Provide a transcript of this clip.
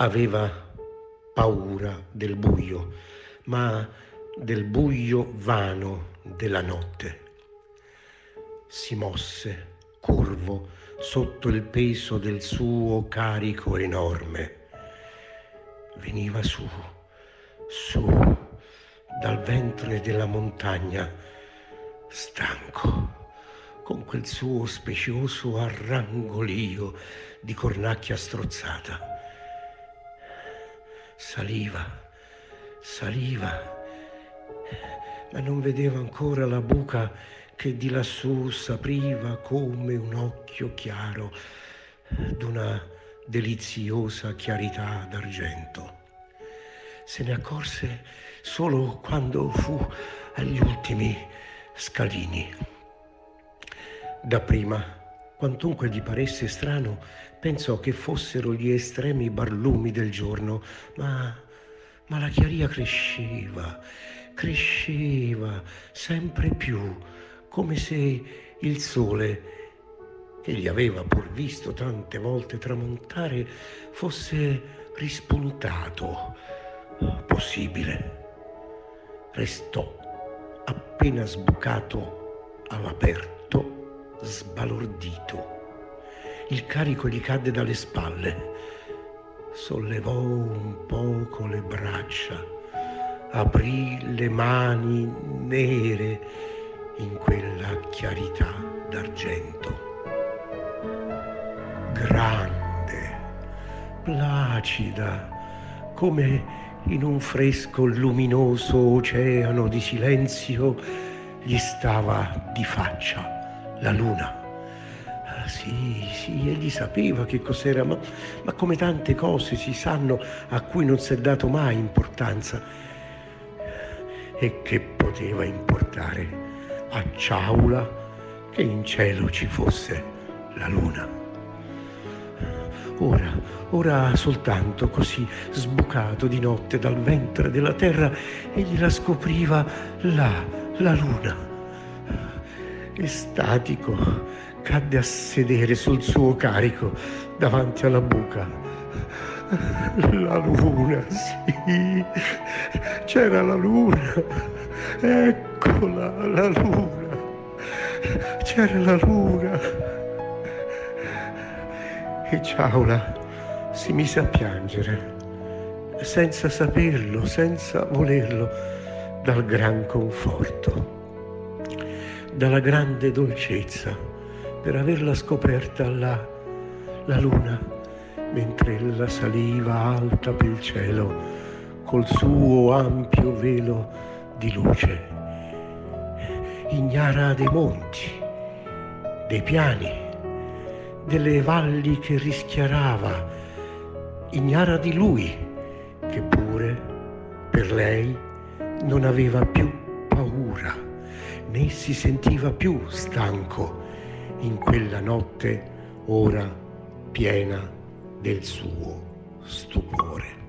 aveva paura del buio, ma del buio vano della notte. Si mosse, curvo, sotto il peso del suo carico enorme. Veniva su, su, dal ventre della montagna, stanco con quel suo specioso arrangolio di cornacchia strozzata. Saliva, saliva, ma non vedeva ancora la buca che di lassù s'apriva come un occhio chiaro d'una deliziosa chiarità d'argento. Se ne accorse solo quando fu agli ultimi scalini. Dapprima, quantunque gli paresse strano, pensò che fossero gli estremi barlumi del giorno, ma, ma la chiaria cresceva, cresceva sempre più, come se il sole, che gli aveva pur visto tante volte tramontare, fosse rispuntato. Possibile. Restò appena sbucato all'aperto sbalordito. Il carico gli cadde dalle spalle. Sollevò un poco le braccia, aprì le mani nere in quella chiarità d'argento. Grande, placida, come in un fresco luminoso oceano di silenzio, gli stava di faccia la luna. Ah, sì, sì, egli sapeva che cos'era, ma, ma come tante cose si sanno a cui non si è dato mai importanza. E che poteva importare a Ciaula che in cielo ci fosse la luna. Ora, ora soltanto così sbucato di notte dal ventre della terra, egli la scopriva là, la luna estatico, cadde a sedere sul suo carico davanti alla buca. La luna, sì, c'era la luna, eccola la luna, c'era la luna. E Ciaula si mise a piangere, senza saperlo, senza volerlo, dal gran conforto dalla grande dolcezza per averla scoperta là, la luna, mentre ella saliva alta per il cielo col suo ampio velo di luce, ignara dei monti, dei piani, delle valli che rischiarava, ignara di lui che pure per lei non aveva più paura né si sentiva più stanco in quella notte ora piena del suo stupore.